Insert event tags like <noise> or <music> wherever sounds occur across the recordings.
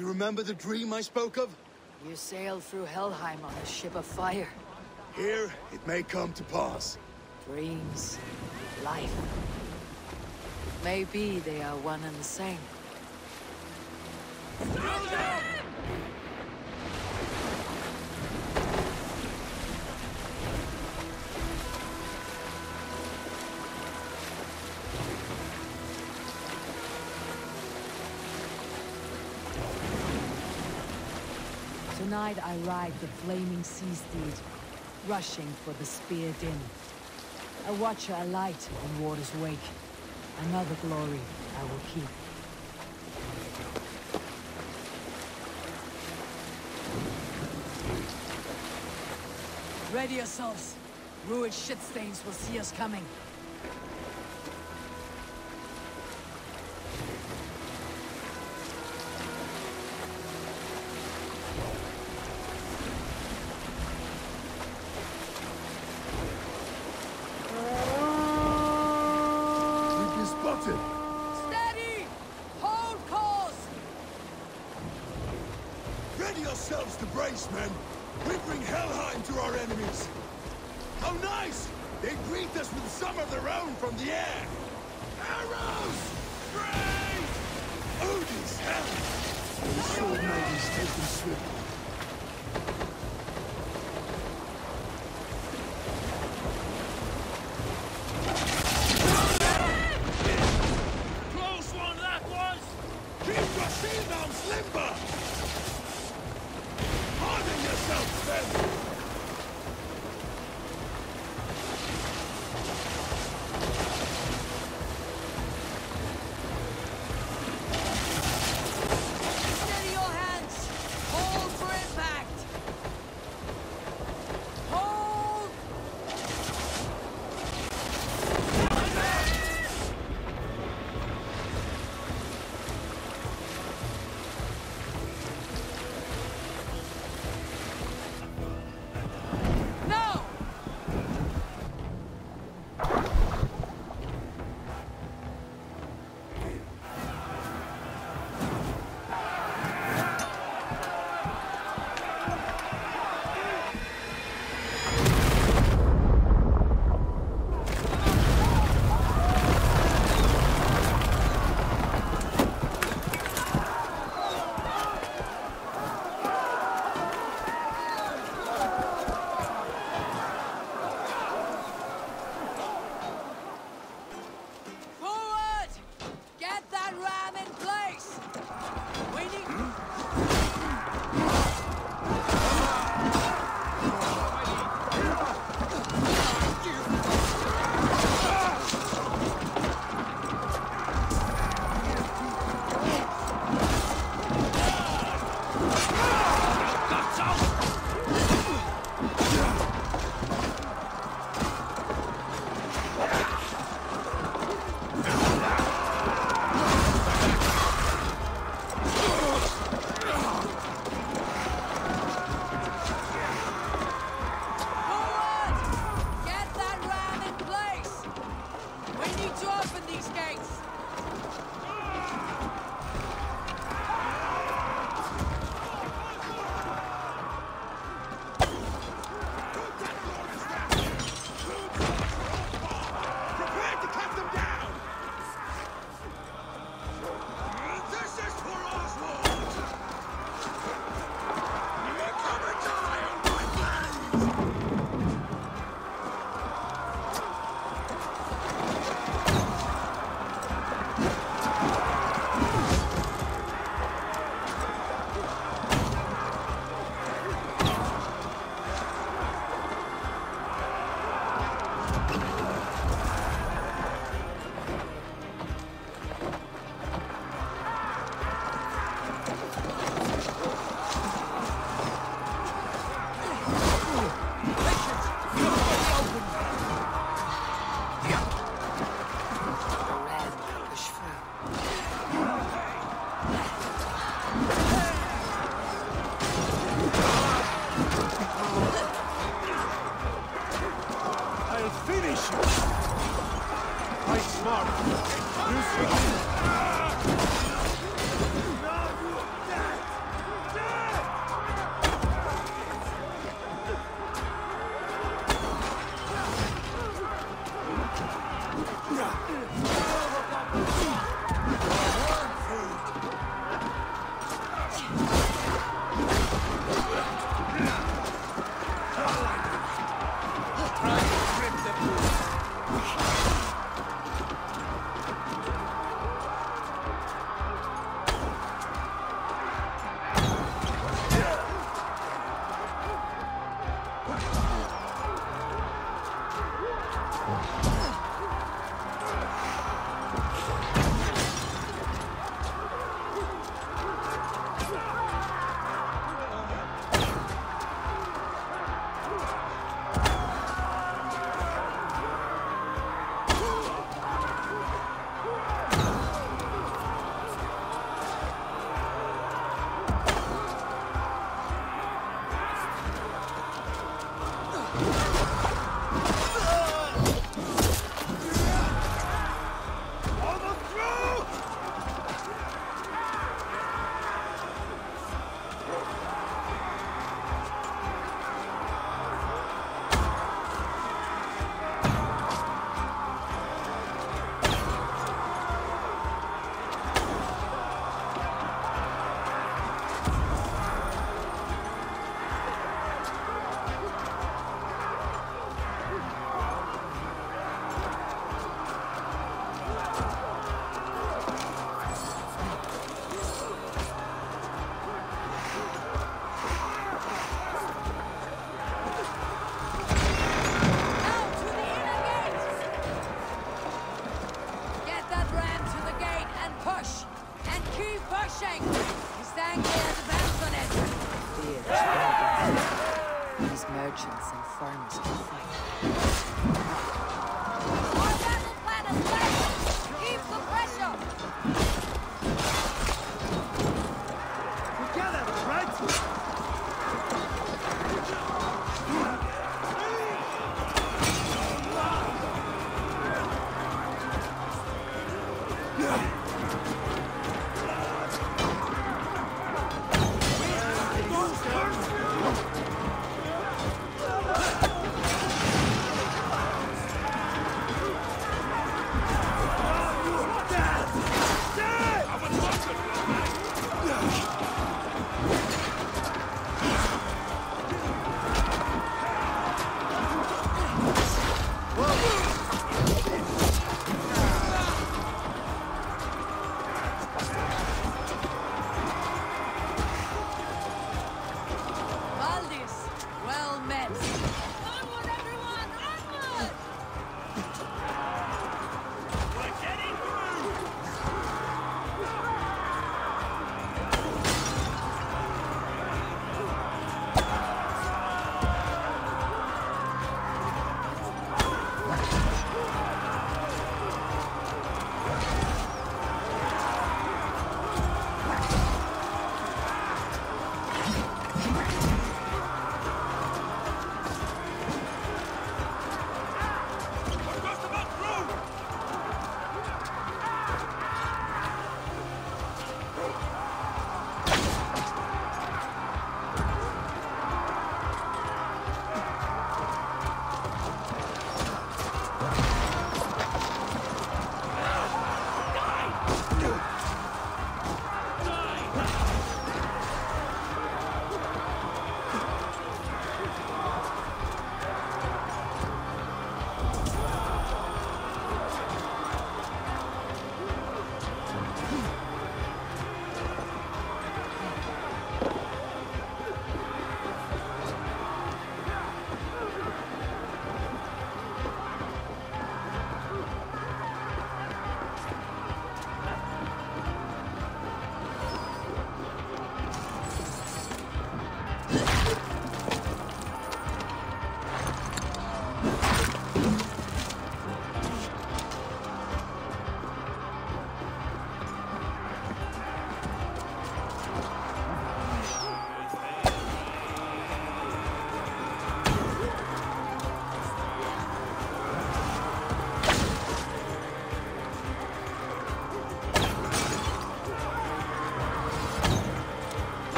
You remember the dream I spoke of? You sailed through Helheim on a ship of fire. Here, it may come to pass. Dreams, life. Maybe they are one and the same. I ride the flaming sea steed, rushing for the spear din. I watch her alight in water's wake. Another glory I will keep. Ready yourselves. Ruined shit stains will see us coming. Ready yourselves to brace, men! We bring Helheim to our enemies! How nice! They greet us with some of their own from the air! Arrows! Brave! Odin's hell! The sword maidens take them swiftly.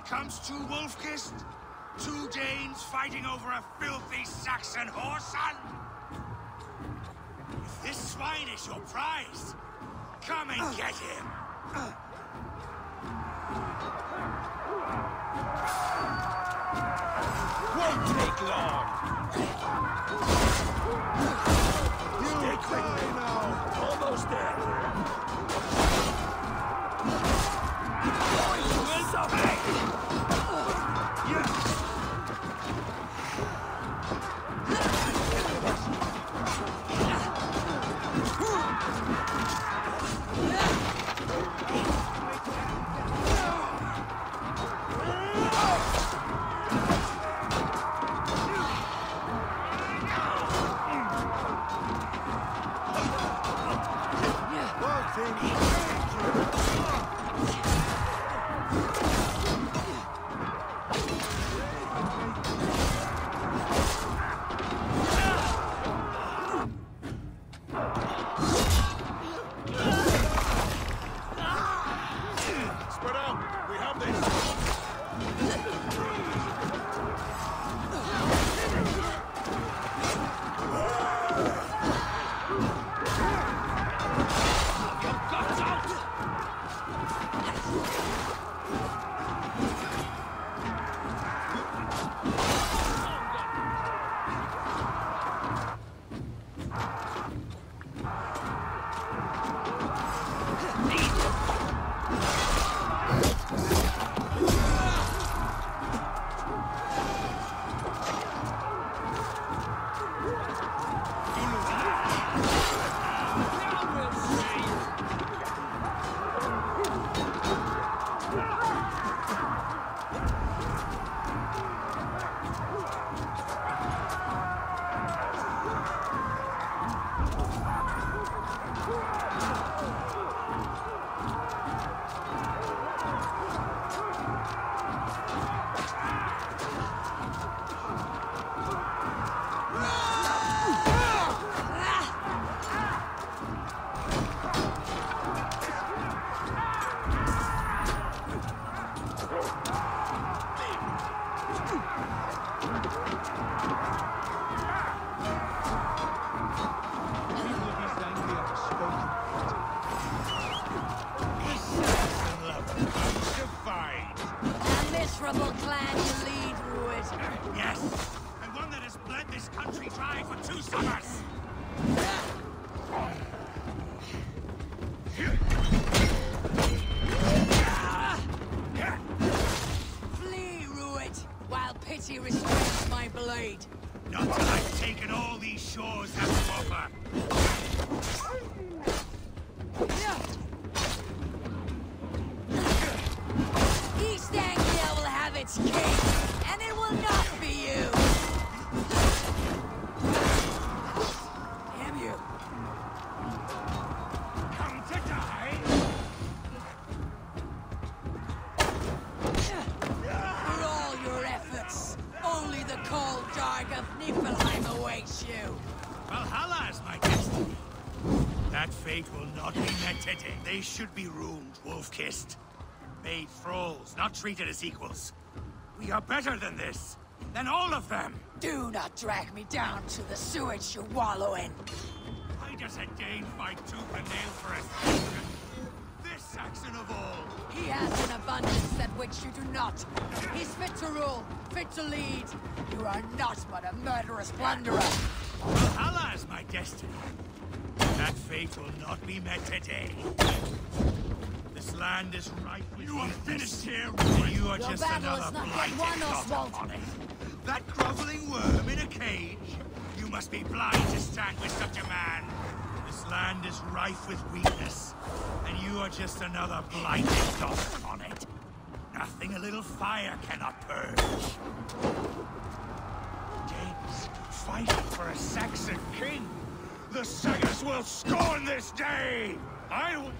it comes to Wolf-Kissed? Two Danes fighting over a filthy Saxon horse. If this swine is your prize, come and oh. get him! Spread blade. Not till I've taken all these shores have to offer. Fate will not be met today. They should be ruined, wolf-kissed. Made thralls, not treated as equals. We are better than this. Than all of them. Do not drag me down to the sewage you wallow in. Why does a Dane fight tooth and nail for us? This Saxon of all. He has an abundance that which you do not. He's fit to rule, fit to lead. You are not but a murderous plunderer. Valhalla is my destiny. That fate will not be met today. This land is ripe with You are finished here, and you are Your just another is not yet blighted won, dot Oswald. upon it. That groveling worm in a cage. You must be blind to stand with such a man. This land is rife with weakness, and you are just another blighted dot upon it. Nothing a little fire cannot purge. James, fighting for a Saxon king. The Sagas will scorn this day! I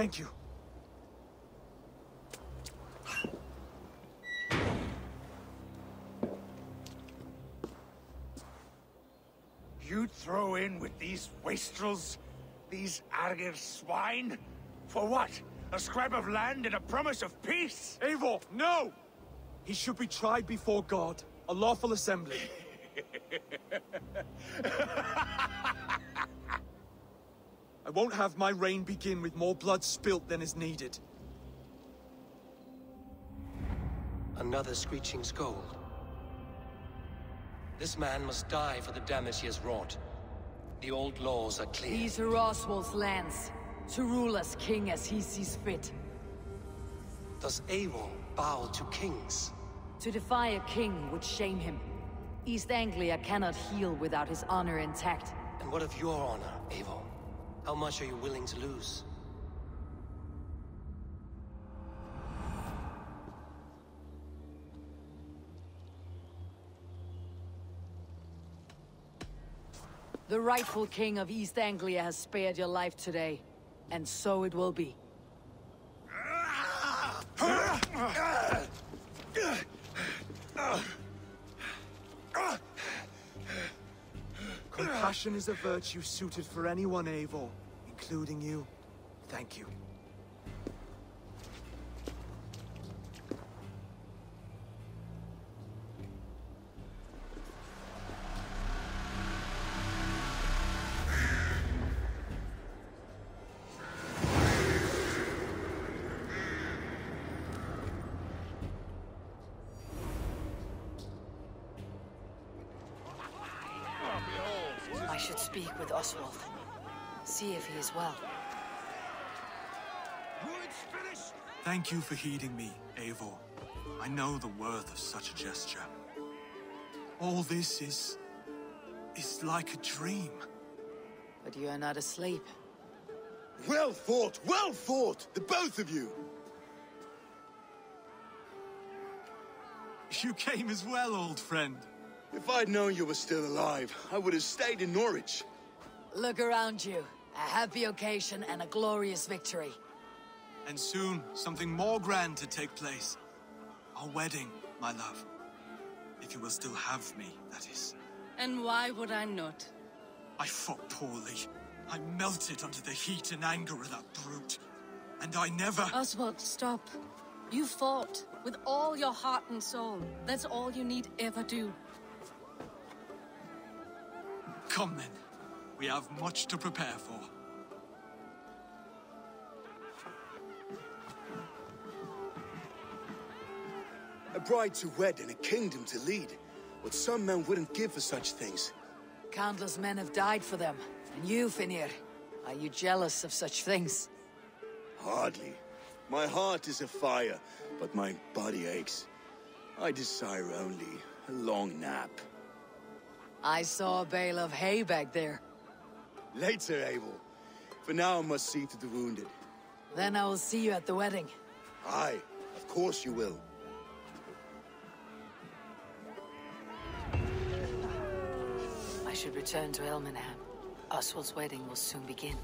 Thank you. You throw in with these wastrels, these Argir swine? For what? A scrap of land and a promise of peace? Eivor, no! He should be tried before God. A lawful assembly. <laughs> I won't have my reign begin with more blood spilt than is needed. Another screeching scold. This man must die for the damage he has wrought. The old laws are clear. These are Oswald's lands, to rule as king as he sees fit. Does Eivor bow to kings? To defy a king would shame him. East Anglia cannot heal without his honor intact. And what of your honor, Eivor? How much are you willing to lose? The rightful king of East Anglia has spared your life today, and so it will be. Compassion is a virtue suited for anyone, Eivor, including you. Thank you. I should speak with Oswald. See if he is well. Thank you for heeding me, Eivor. I know the worth of such a gesture. All this is... is like a dream. But you are not asleep. Well fought, well fought, the both of you! You came as well, old friend. If I'd known you were still alive, I would have stayed in Norwich. Look around you. A happy occasion and a glorious victory. And soon, something more grand to take place. Our wedding, my love. If you will still have me, that is. And why would I not? I fought poorly. I melted under the heat and anger of that brute. And I never... Oswald, stop. You fought with all your heart and soul. That's all you need ever do. Come then. We have much to prepare for. A bride to wed and a kingdom to lead. What some men wouldn't give for such things. Countless men have died for them. And you, Finnr, are you jealous of such things? Hardly. My heart is afire, but my body aches. I desire only a long nap. I saw a bale of hay back there. Later, Abel. For now, I must see to the wounded. Then I will see you at the wedding. Aye, of course you will. I should return to Elmenham. Oswald's wedding will soon begin.